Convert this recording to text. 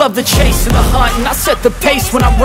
love the chase and the hunt And I set the pace when I'm